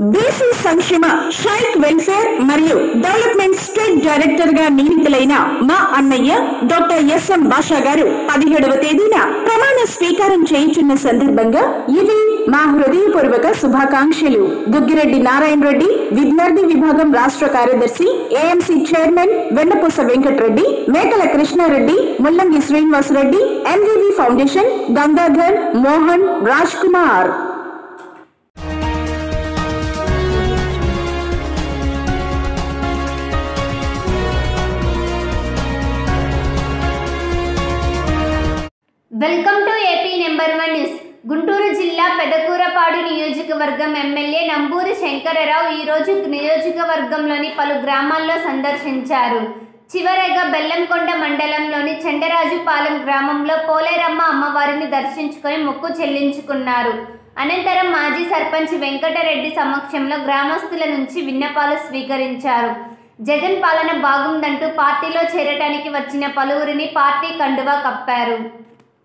BC సంక్షేమ child welfare మరియు development state డైరెక్టర్గా నియమితులైన మా అన్నయ్య డాక్టర్ ఎస్ఎం బాషా గారు పదిహేడవ తేదీన ప్రమాణ స్వీకారం చేయించున్న సందర్భంగా ఇవి మా హృదయపూర్వక శుభాకాంక్షలు. దుగ్గిరెడ్డి నారాయణ రెడ్డి విద్యార్థి విభాగం రాష్ట్ర కార్యదర్శి ఏఎంసీ చైర్మన్ వెన్నపూస Venkatareddy Mekala Krishnareddy Mullangi Srinivasareddy MVV foundation Gangadhar Mohan Raj Kumar. Welcome to AP number one news. Guntur జిల్లా పెదకూరపాడు నియోజకవర్గం ఎమ్మెల్యే నంబూరి శంకరరావు ఈరోజు నియోజకవర్గంలోని పలు గ్రామాల్లో సందర్శించారు. చివరగా బెల్లంకొండ మండలంలోని చెండరాజుపాలెం గ్రామంలో పోలేరమ్మ అమ్మవారిని దర్శించుకొని మొక్కు చెల్లించుకున్నారు. అనంతరం మాజీ సర్పంచ్ వెంకటరెడ్డి సమక్షంలో గ్రామస్తుల నుంచి విన్నపాలు స్వీకరించారు. జగన్ పాలన బాగుందంటూ పార్టీలో చేరటానికి వచ్చిన పలువురిని పార్టీ కండువా కప్పారు.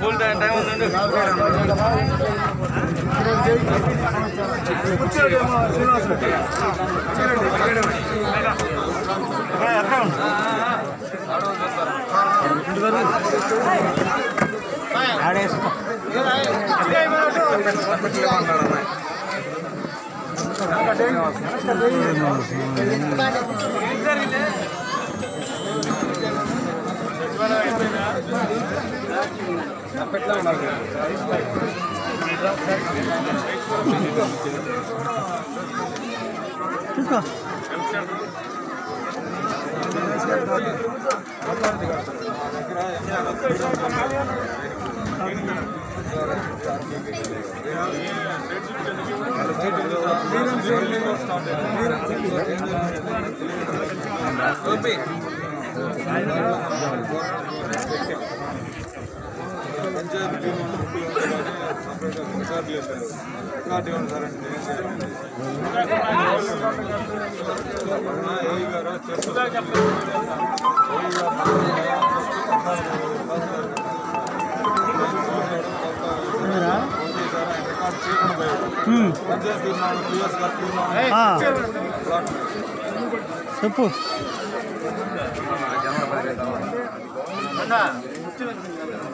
ఫుల్ టైం టైం ఉందండి ఆడేసుకో మాట్లాడమ్మా ఎట్లా ఉన్నారు చూసుకో ఓపీ వెంకటరెడ్డి పంపించేయండి Venkatareddy Venkatareddy సాయానికి sir full time time ఉందండి చెప్పు